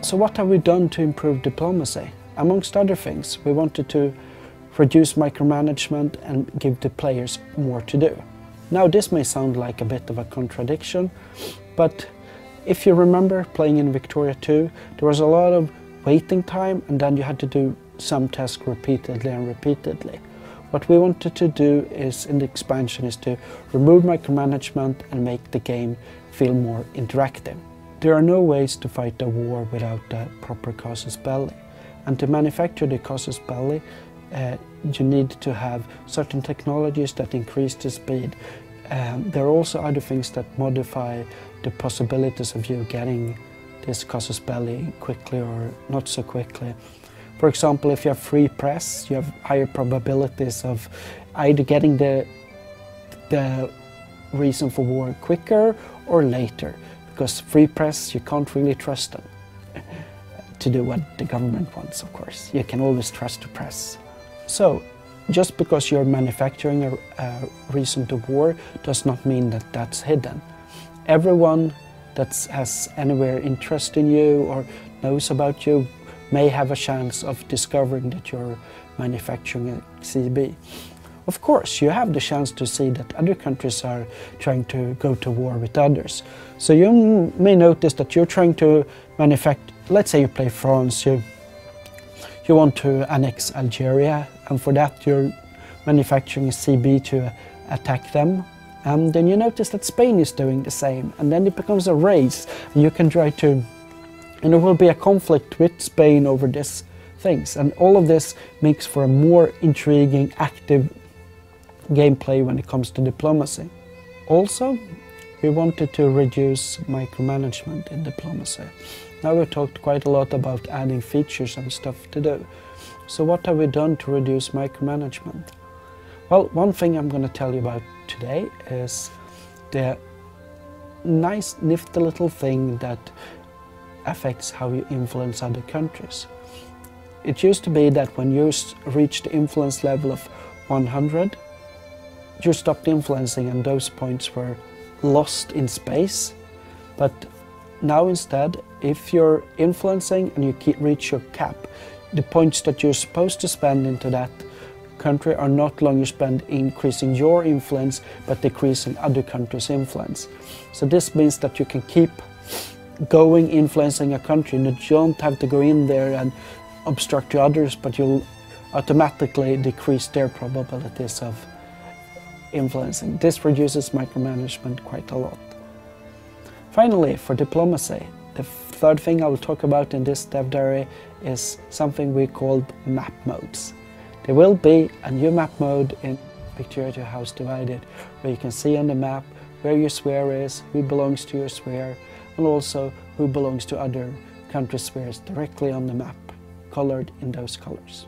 So what have we done to improve diplomacy? Amongst other things, we wanted to reduce micromanagement and give the players more to do. Now this may sound like a bit of a contradiction, but if you remember playing in Victoria 2, there was a lot of waiting time and then you had to do some tasks repeatedly and repeatedly. What we wanted to do is in the expansion is to remove micromanagement and make the game feel more interactive. There are no ways to fight a war without a proper casus belli. And to manufacture the casus belli, uh, you need to have certain technologies that increase the speed. Um, there are also other things that modify the possibilities of you getting this casus belli quickly or not so quickly. For example, if you have free press, you have higher probabilities of either getting the, the reason for war quicker or later. Because free press, you can't really trust them to do what the government wants, of course. You can always trust the press. So, just because you're manufacturing a, a reason to war does not mean that that's hidden. Everyone that has anywhere interest in you or knows about you may have a chance of discovering that you're manufacturing a CB. Of course, you have the chance to see that other countries are trying to go to war with others. So you may notice that you're trying to manufacture, let's say you play France, you, you want to annex Algeria, and for that you're manufacturing a CB to attack them. And then you notice that Spain is doing the same, and then it becomes a race, and you can try to and there will be a conflict with Spain over these things. And all of this makes for a more intriguing, active gameplay when it comes to diplomacy. Also, we wanted to reduce micromanagement in diplomacy. Now we've talked quite a lot about adding features and stuff to do. So what have we done to reduce micromanagement? Well, one thing I'm going to tell you about today is the nice nifty little thing that affects how you influence other countries. It used to be that when you reached the influence level of 100, you stopped influencing and those points were lost in space. But now instead, if you're influencing and you reach your cap, the points that you're supposed to spend into that country are not longer spent increasing your influence, but decreasing other countries' influence. So this means that you can keep going influencing a country and you don't have to go in there and obstruct the others but you'll automatically decrease their probabilities of influencing. This reduces micromanagement quite a lot. Finally, for diplomacy, the third thing I will talk about in this dev diary is something we call map modes. There will be a new map mode in Victoria 2 House Divided where you can see on the map where your sphere is, who belongs to your sphere, and also who belongs to other country spheres directly on the map, colored in those colors.